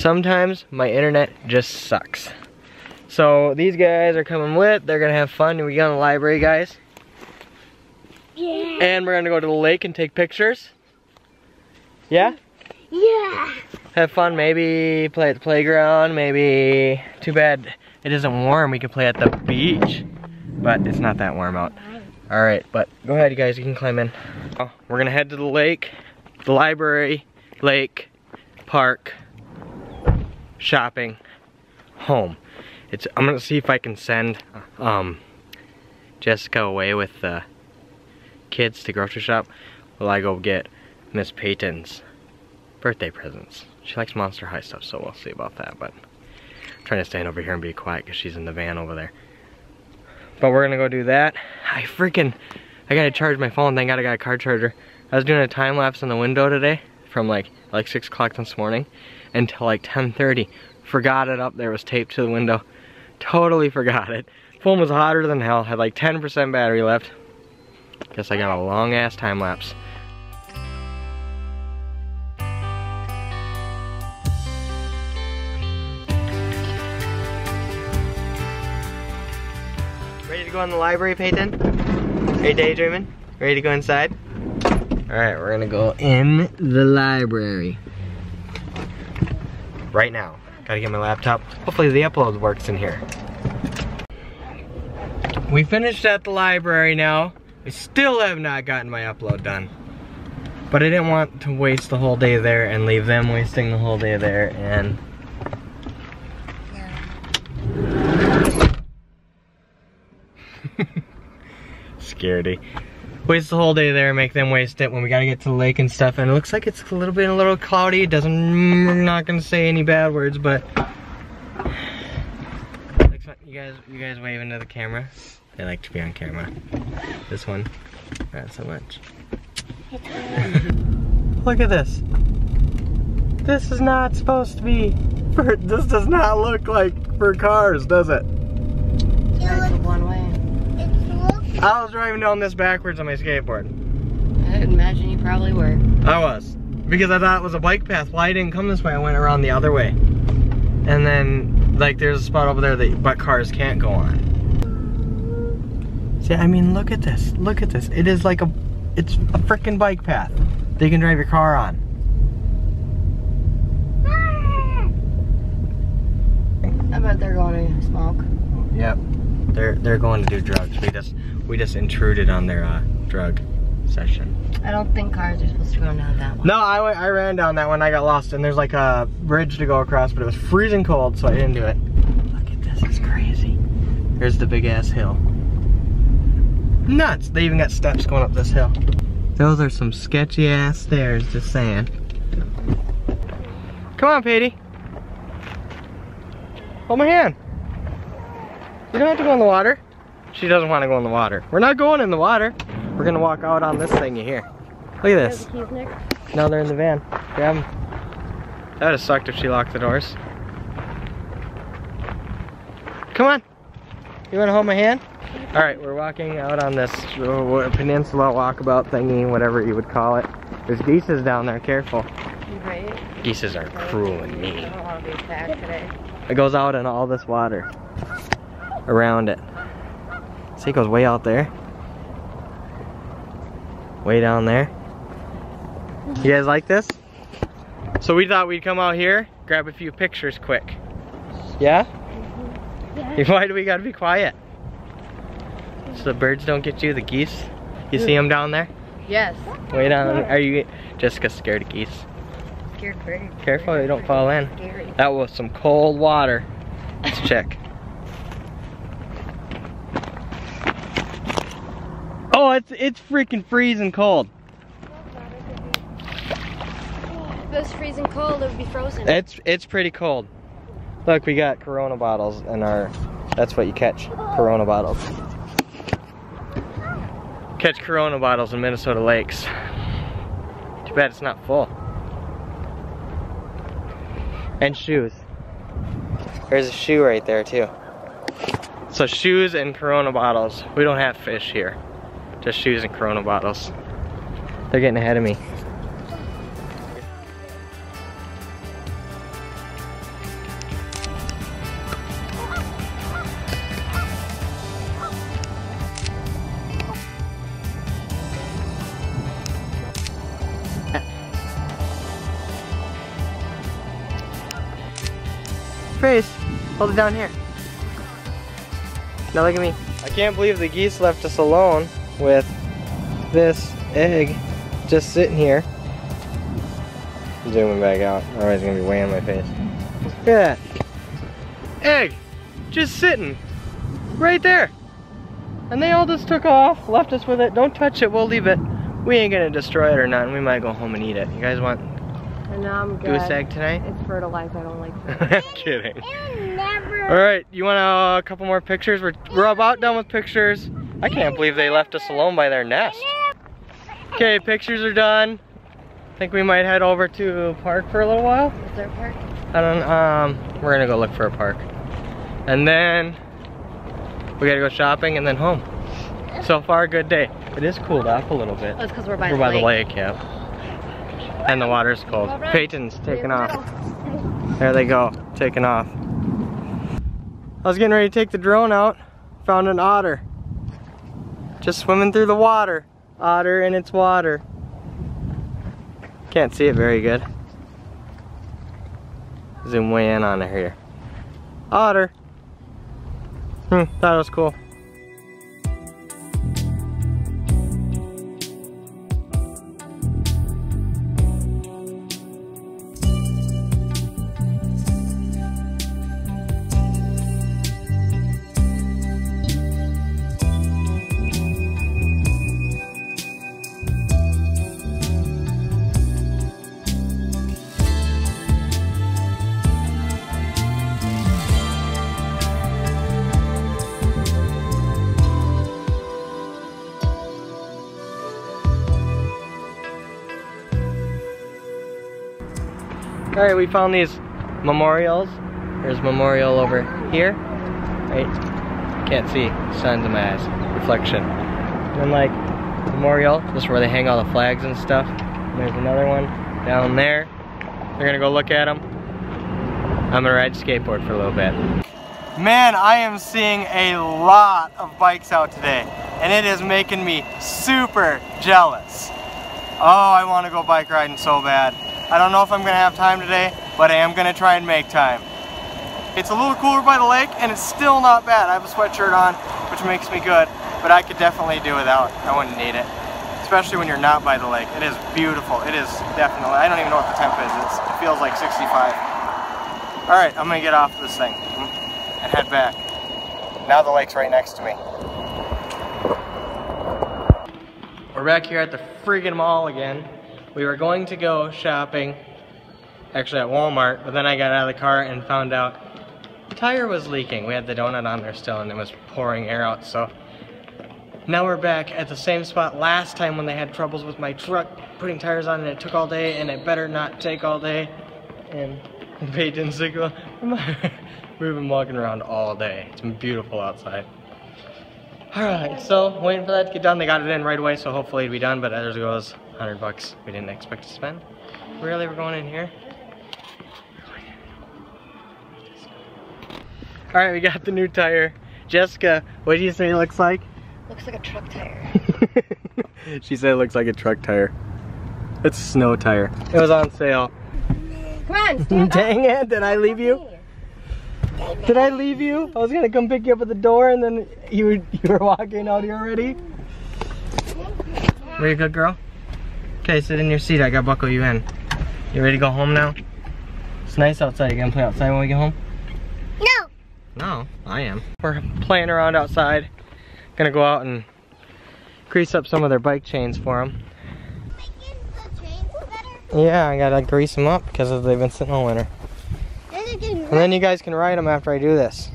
Sometimes my internet just sucks. So these guys are coming with, they're gonna have fun. We go in the library, guys. Yeah. And we're gonna go to the lake and take pictures. Yeah? Yeah. Have fun, maybe play at the playground, maybe, too bad it isn't warm, we could play at the beach. But it's not that warm out. All right, but go ahead, you guys, you can climb in. Oh, we're gonna head to the lake, the library, lake, park, shopping, home. It's, I'm gonna see if I can send um, Jessica away with the kids to grocery shop while I go get Miss Peyton's birthday presents. She likes Monster High stuff, so we'll see about that, but I'm trying to stand over here and be quiet because she's in the van over there. But we're gonna go do that. I freaking, I gotta charge my phone, thank God I got a car charger. I was doing a time lapse in the window today from like, like six o'clock this morning until like 10.30. Forgot it up there, was taped to the window. Totally forgot it. Phone was hotter than hell, had like 10% battery left. Guess I got a long ass time lapse. Ready to go in the library, Peyton? You daydreaming? Ready to go inside? Alright, we're gonna go in the library. Right now. Gotta get my laptop. Hopefully the upload works in here. We finished at the library now. I still have not gotten my upload done. But I didn't want to waste the whole day there and leave them wasting the whole day there and Scaredy. Waste the whole day there, make them waste it when we gotta get to the lake and stuff. And it looks like it's a little bit a little cloudy. It doesn't, I'm not gonna say any bad words, but you guys, you guys wave into the camera. They like to be on camera. This one, not so much. Look at this. This is not supposed to be for, this does not look like for cars, does? It looks, one way. it looks I was driving down this backwards on my skateboard. I imagine you probably were. I was. Because I thought it was a bike path. Well, I didn't come this way, I went around the other way. And then, like, there's a spot over there that but cars can't go on. See, I mean, look at this. Look at this. It is like a, it's a freaking bike path that you can drive your car on. I bet they're going to smoke. Yep. They're they're going to do drugs. We just we just intruded on their uh, drug session. I don't think cars are supposed to go down that one. No, I, I ran down that one. I got lost, and there's like a bridge to go across, but it was freezing cold, so I didn't do it. Look at this, it's crazy. There's the big ass hill. Nuts! They even got steps going up this hill. Those are some sketchy ass stairs, just saying. Come on, Patty. Hold my hand. You don't have to go in the water. She doesn't want to go in the water. We're not going in the water. We're gonna walk out on this thing here. Look at this. Nick? Now they're in the van. Grab them. That would have sucked if she locked the doors. Come on. You want to hold my hand? All right, we're walking out on this uh, peninsula walkabout thingy, whatever you would call it. There's geeses down there, careful. Right? Geeses are cruel and I mean. don't want to be attacked today. It goes out in all this water around it. See, it goes way out there. Way down there. You guys like this? So we thought we'd come out here, grab a few pictures quick. Yeah? Yeah. Mm-hmm. Why do we gotta be quiet? So the birds don't get you, the geese? You see them down there? Yes. Way down, are you, Jessica's scared of geese. Scared bird. Careful, you don't fall in. Scary. That was some cold water. Let's check. It's it's freaking freezing cold. If it was freezing cold, it would be frozen. It's it's pretty cold. Look, we got Corona bottles in our. That's what you catch. Corona bottles. Catch Corona bottles in Minnesota lakes. Too bad it's not full. And shoes. There's a shoe right there too. So shoes and Corona bottles. We don't have fish here. Just shoes and Corona bottles. They're getting ahead of me. Grace, hold it down here. Now look at me. I can't believe the geese left us alone with this egg just sitting here. Zooming back out, otherwise it's gonna be way on my face. Look at that. Egg, just sitting right there. And they all just took off, left us with it. Don't touch it, we'll leave it. We ain't gonna destroy it or nothing. We might go home and eat it. You guys want And now I'm good. goose egg tonight? It's fertilized. I don't like fertilized. I'm kidding. You never. All right, you want uh, a couple more pictures? We're, we're about done with pictures. I can't believe they left us alone by their nest. Okay, pictures are done. I think we might head over to a park for a little while. Is there a park? I don't. Um, we're gonna go look for a park, and then we gotta go shopping and then home. So far, good day. It is cooled off a little bit. Oh, it's because we're by We're the by lake. the lake, yeah. And the water's cold. Peyton's taking off. There they go, taking off. I was getting ready to take the drone out, found an otter. Just swimming through the water. Otter in its water. Can't see it very good. Zoom way in on it here. Otter. Hmm, that was cool. All right, we found these memorials. There's memorial over here, right? Can't see, sun's in my eyes, reflection. And like memorial, this is where they hang all the flags and stuff. And there's another one down there. We're gonna go look at them. I'm gonna ride skateboard for a little bit. Man, I am seeing a lot of bikes out today, and it is making me super jealous. Oh, I want to go bike riding so bad. I don't know if I'm to have time today, but I am to try and make time. It's a little cooler by the lake, and it's still not bad. I have a sweatshirt on, which makes me good, but I could definitely do without. I wouldn't need it, especially when you're not by the lake. It is beautiful. It is definitely, I don't even know what the temp is. It's, it feels like 65. All right, I'm to get off this thing and head back. Now the lake's right next to me. We're back here at the friggin' mall again. We were going to go shopping, actually at Walmart, but then I got out of the car and found out the tire was leaking. We had the donut on there still and it was pouring air out, so now we're back at the same spot last time when they had troubles with my truck putting tires on and it took all day and it better not take all day. And like, "Well, we've been walking around all day. It's been beautiful outside. Alright, so waiting for that to get done. They got it in right away, so hopefully it'll be done, but as it goes 100 bucks we didn't expect to spend. Really, we're going in here? Alright, we got the new tire. Jessica, what do you say it looks like? Looks like a truck tire. she said it looks like a truck tire. It's a snow tire. It was on sale. Come on, stand up. Dang it, did I leave you? Did I leave you? I was gonna come pick you up at the door and then you were, you were walking out here already? Were you a good girl? Okay, sit in your seat. I gotta buckle you in. You ready to go home now? It's nice outside. You gonna play outside when we get home? No. No, I am. We're playing around outside. Gonna go out and grease up some of their bike chains for them. The. Yeah, I gotta grease them up because they've been sitting all winter. Then they're getting And then you guys can ride them after I do this.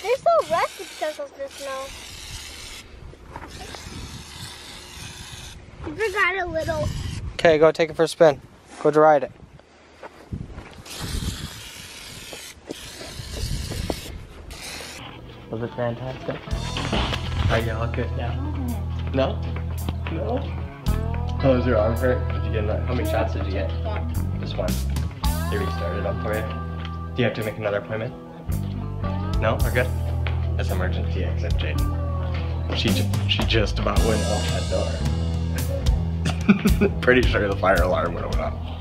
They're so rusty because of the snow. You forgot a little. Okay, go take it for a spin. Go to ride it. Was it fantastic? Are you all good now? Mm-hmm. No? No? How was your arm hurt? Did you get enough? How many shots did you get? Just one. They restarted up for you. Do you have to make another appointment? No? We're good? That's emergency exit, Jaden. She, she just about went off that door. Pretty sure the fire alarm would have went off.